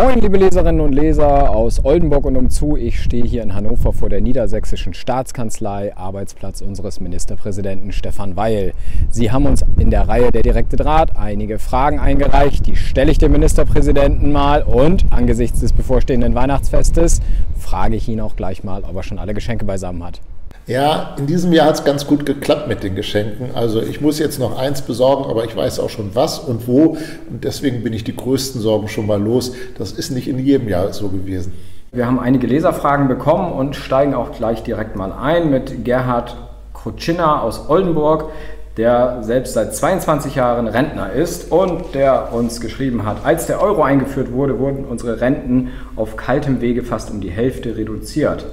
Moin, liebe Leserinnen und Leser aus Oldenburg und umzu. Ich stehe hier in Hannover vor der Niedersächsischen Staatskanzlei, Arbeitsplatz unseres Ministerpräsidenten Stefan Weil. Sie haben uns in der Reihe Der direkte Draht einige Fragen eingereicht. Die stelle ich dem Ministerpräsidenten mal und angesichts des bevorstehenden Weihnachtsfestes frage ich ihn auch gleich mal, ob er schon alle Geschenke beisammen hat. Ja, in diesem Jahr hat es ganz gut geklappt mit den Geschenken. Also ich muss jetzt noch eins besorgen, aber ich weiß auch schon was und wo. Und deswegen bin ich die größten Sorgen schon mal los. Das ist nicht in jedem Jahr so gewesen. Wir haben einige Leserfragen bekommen und steigen auch gleich direkt mal ein mit Gerhard Krutschina aus Oldenburg, der selbst seit 22 Jahren Rentner ist und der uns geschrieben hat, als der Euro eingeführt wurde, wurden unsere Renten auf kaltem Wege fast um die Hälfte reduziert.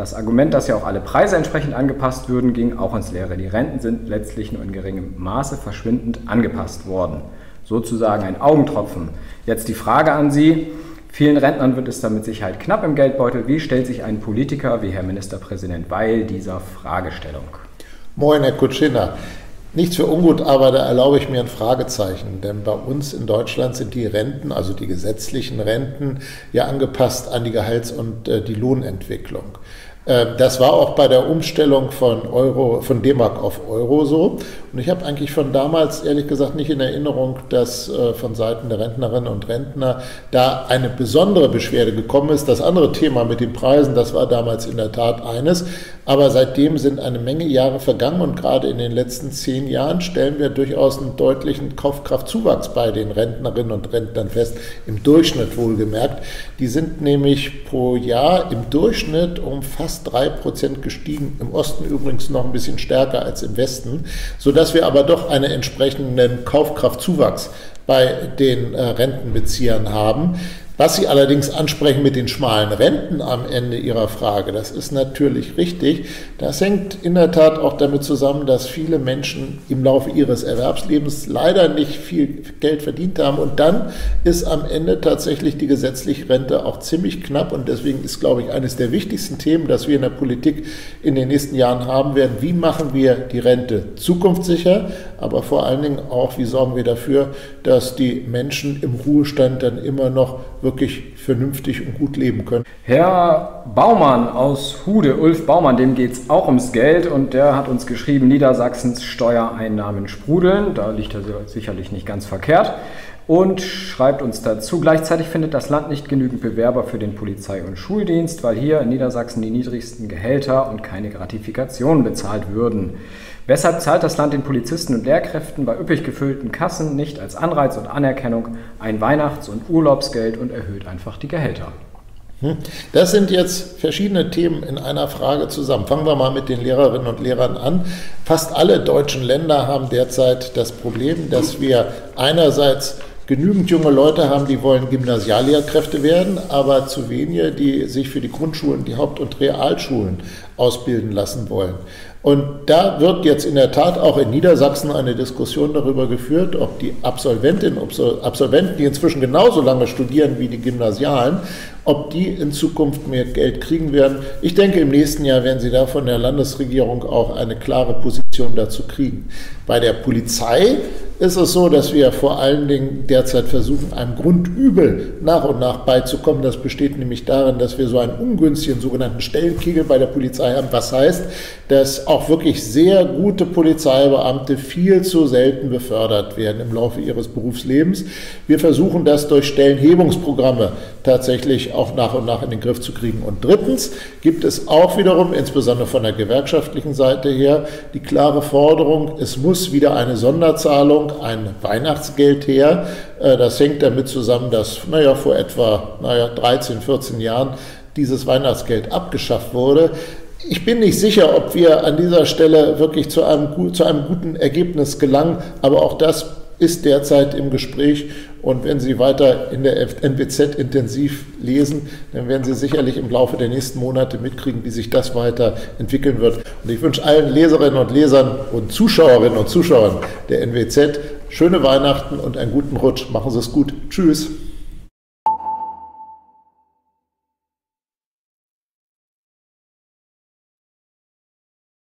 Das Argument, dass ja auch alle Preise entsprechend angepasst würden, ging auch ins Leere. Die Renten sind letztlich nur in geringem Maße verschwindend angepasst worden. Sozusagen ein Augentropfen. Jetzt die Frage an Sie. Vielen Rentnern wird es da mit Sicherheit knapp im Geldbeutel. Wie stellt sich ein Politiker wie Herr Ministerpräsident Weil dieser Fragestellung? Moin, Herr Kutschina. Nichts für ungut, aber da erlaube ich mir ein Fragezeichen, denn bei uns in Deutschland sind die Renten, also die gesetzlichen Renten, ja angepasst an die Gehalts- und äh, die Lohnentwicklung. Äh, das war auch bei der Umstellung von Euro, von D-Mark auf Euro so. Und ich habe eigentlich von damals ehrlich gesagt nicht in Erinnerung, dass äh, von Seiten der Rentnerinnen und Rentner da eine besondere Beschwerde gekommen ist. Das andere Thema mit den Preisen, das war damals in der Tat eines. Aber seitdem sind eine Menge Jahre vergangen und gerade in den letzten zehn Jahren stellen wir durchaus einen deutlichen Kaufkraftzuwachs bei den Rentnerinnen und Rentnern fest, im Durchschnitt wohlgemerkt. Die sind nämlich pro Jahr im Durchschnitt um fast drei Prozent gestiegen, im Osten übrigens noch ein bisschen stärker als im Westen, sodass wir aber doch einen entsprechenden Kaufkraftzuwachs bei den äh, Rentenbeziehern haben. Was Sie allerdings ansprechen mit den schmalen Renten am Ende Ihrer Frage, das ist natürlich richtig. Das hängt in der Tat auch damit zusammen, dass viele Menschen im Laufe ihres Erwerbslebens leider nicht viel Geld verdient haben. Und dann ist am Ende tatsächlich die gesetzliche Rente auch ziemlich knapp. Und deswegen ist, glaube ich, eines der wichtigsten Themen, das wir in der Politik in den nächsten Jahren haben werden, wie machen wir die Rente zukunftssicher, aber vor allen Dingen auch, wie sorgen wir dafür, dass die Menschen im Ruhestand dann immer noch wirklich wirklich vernünftig und gut leben können. Herr Baumann aus Hude, Ulf Baumann, dem geht es auch ums Geld und der hat uns geschrieben, Niedersachsens Steuereinnahmen sprudeln. Da liegt er sicherlich nicht ganz verkehrt. Und schreibt uns dazu, gleichzeitig findet das Land nicht genügend Bewerber für den Polizei- und Schuldienst, weil hier in Niedersachsen die niedrigsten Gehälter und keine Gratifikationen bezahlt würden. Weshalb zahlt das Land den Polizisten und Lehrkräften bei üppig gefüllten Kassen nicht als Anreiz und Anerkennung ein Weihnachts- und Urlaubsgeld und erhöht einfach die Gehälter? Hm. Das sind jetzt verschiedene Themen in einer Frage zusammen. Fangen wir mal mit den Lehrerinnen und Lehrern an. Fast alle deutschen Länder haben derzeit das Problem, dass wir einerseits genügend junge Leute haben, die wollen Gymnasiallehrkräfte werden, aber zu wenige, die sich für die Grundschulen, die Haupt- und Realschulen ausbilden lassen wollen. Und da wird jetzt in der Tat auch in Niedersachsen eine Diskussion darüber geführt, ob die Absolventinnen und Absolventen, die inzwischen genauso lange studieren wie die Gymnasialen, ob die in Zukunft mehr Geld kriegen werden. Ich denke, im nächsten Jahr werden sie da von der Landesregierung auch eine klare Position dazu kriegen. Bei der Polizei ist es so, dass wir vor allen Dingen derzeit versuchen, einem Grundübel nach und nach beizukommen. Das besteht nämlich darin, dass wir so einen ungünstigen sogenannten Stellenkegel bei der Polizei haben. Was heißt, dass auch wirklich sehr gute Polizeibeamte viel zu selten befördert werden im Laufe ihres Berufslebens. Wir versuchen das durch Stellenhebungsprogramme tatsächlich auch nach und nach in den Griff zu kriegen. Und drittens gibt es auch wiederum, insbesondere von der gewerkschaftlichen Seite her, die klare Forderung, es muss wieder eine Sonderzahlung ein Weihnachtsgeld her. Äh, das hängt damit zusammen, dass naja, vor etwa naja, 13, 14 Jahren dieses Weihnachtsgeld abgeschafft wurde. Ich bin nicht sicher, ob wir an dieser Stelle wirklich zu einem, zu einem guten Ergebnis gelangen, aber auch das ist derzeit im Gespräch. Und wenn Sie weiter in der NWZ intensiv lesen, dann werden Sie sicherlich im Laufe der nächsten Monate mitkriegen, wie sich das weiter entwickeln wird. Und ich wünsche allen Leserinnen und Lesern und Zuschauerinnen und Zuschauern der NWZ schöne Weihnachten und einen guten Rutsch. Machen Sie es gut. Tschüss.